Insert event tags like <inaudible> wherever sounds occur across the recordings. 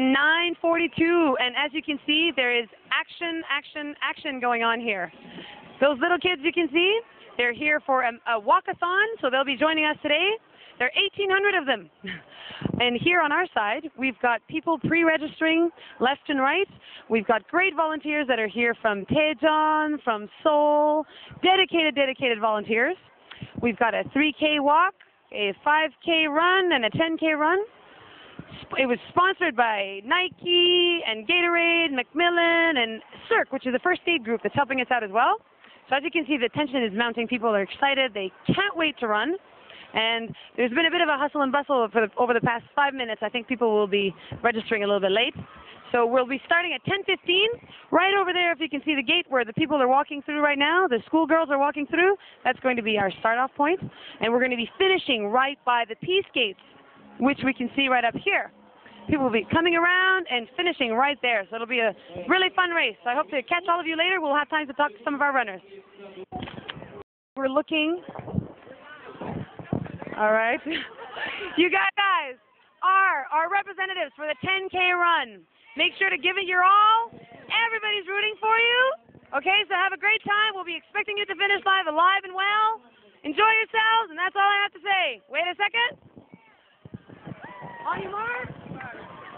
9:42, and as you can see, there is action, action, action going on here. Those little kids you can see, they're here for a, a walkathon, so they'll be joining us today. There are 1,800 of them. <laughs> And here on our side, we've got people pre-registering left and right. We've got great volunteers that are here from Daejeon, from Seoul, dedicated, dedicated volunteers. We've got a 3K walk, a 5K run, and a 10K run. It was sponsored by Nike and Gatorade, Macmillan, and Cirque, which is the first aid group that's helping us out as well. So as you can see, the tension is mounting. People are excited. They can't wait to run. And there's been a bit of a hustle and bustle the, over the past five minutes. I think people will be registering a little bit late. So we'll be starting at 10:15. Right over there, if you can see the gate where the people are walking through right now, the schoolgirls are walking through. That's going to be our start-off point, and we're going to be finishing right by the peace gates, which we can see right up here. People will be coming around and finishing right there. So it'll be a really fun race. So I hope to catch all of you later. We'll have time to talk to some of our runners. We're looking all right. <laughs> you guys are our representatives for the 10K run. Make sure to give it your all. Everybody's rooting for you. Okay, so have a great time. We'll be expecting you to finish live alive and well. Enjoy yourselves, and that's all I have to say. Wait a second. On your mark.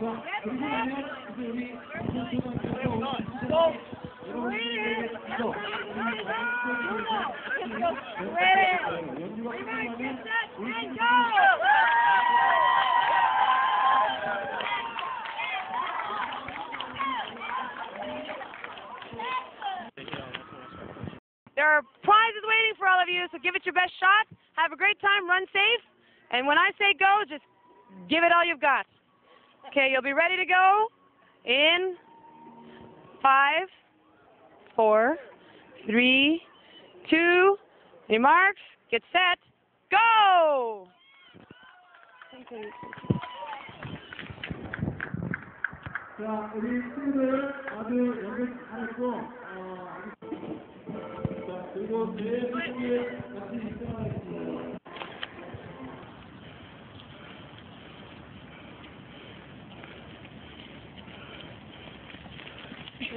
There are prizes waiting for all of you, so give it your best shot. Have a great time, run safe, and when I say go, just give it all you've got. Okay, you'll be ready to go in five, four, three, two, your marks, get set, go! 자, 우리 친구들 아주 연극하고 어, 자, 그리고 제 분 Who's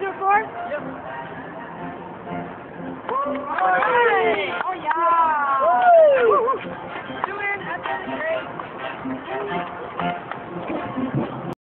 your four? Yep.